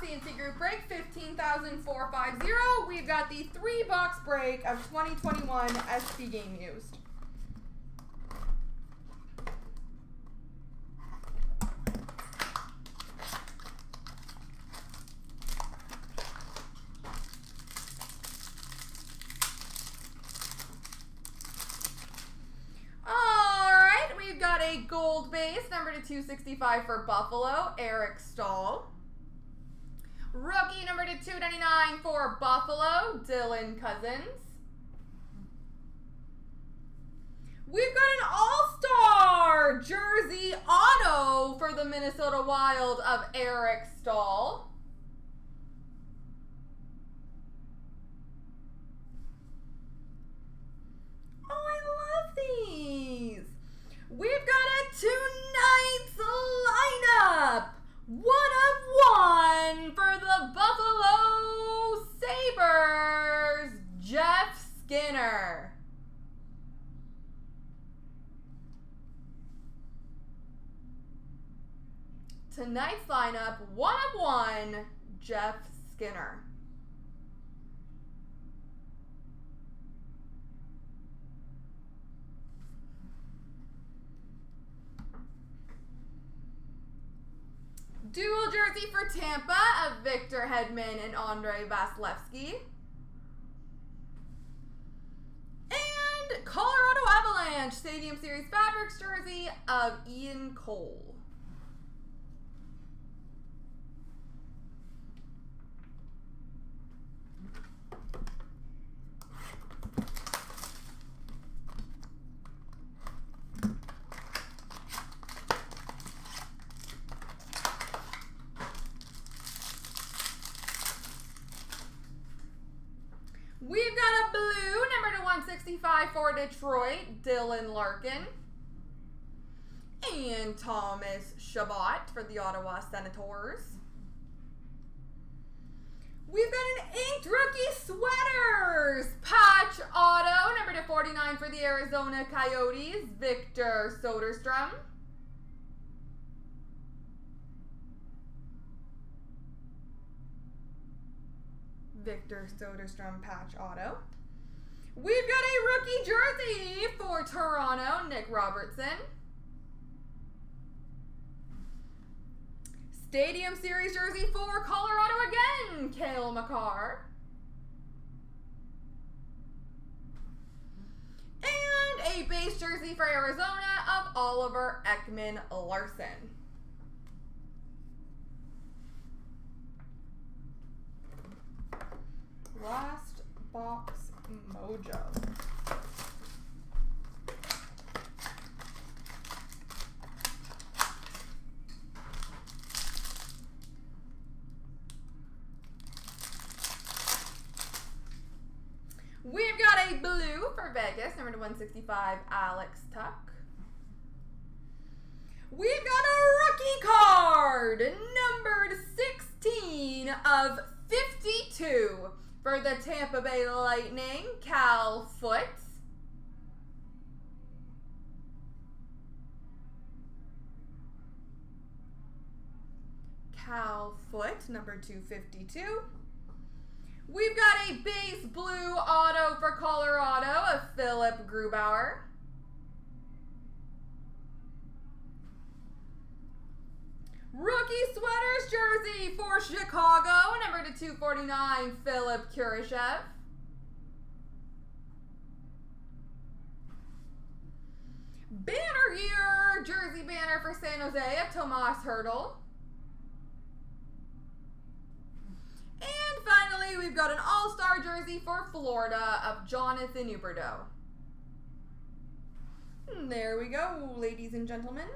CNC group break 15,450. We've got the three box break of 2021 SP game used. All right, we've got a gold base, number to 265 for Buffalo, Eric Staal. Rookie number to 299 for Buffalo, Dylan Cozens. We've got an all-star jersey auto for the Minnesota Wild of Eric Staal. We've got a tonight's lineup. One of one for the Buffalo Sabres, Jeff Skinner. Tonight's lineup, one of one, Jeff Skinner. Dual jersey for Tampa of Victor Hedman and Andrei Vasilevskiy. And Colorado Avalanche Stadium Series Fabrics jersey of Ian Cole. We've got a blue, number to 165 for Detroit, Dylan Larkin. And Thomas Chabot for the Ottawa Senators. We've got an inked rookie sweaters. Patch auto, number to 49 for the Arizona Coyotes, Victor Soderstrom. Victor Soderstrom patch auto. We've got a rookie jersey for Toronto, Nick Robertson. Stadium Series jersey for Colorado again, Cale Makar. And a base jersey for Arizona of Oliver Ekman Larsson. Last box mojo. We've got a blue for Vegas, number to 165, Alex Tuch. We've got a rookie card, numbered 16 of 52 for the Tampa Bay Lightning, Cal Foote. Cal Foote, number 252. We've got a base blue auto for Colorado of Philipp Grubauer. Rookie sweaters jersey for Chicago, number to 249, Philipp Kurashev. Banner year jersey banner for San Jose of Tomas Hertl. And finally, we've got an all-star jersey for Florida of Jonathan Huberdeau. Hmm, there we go, ladies and gentlemen.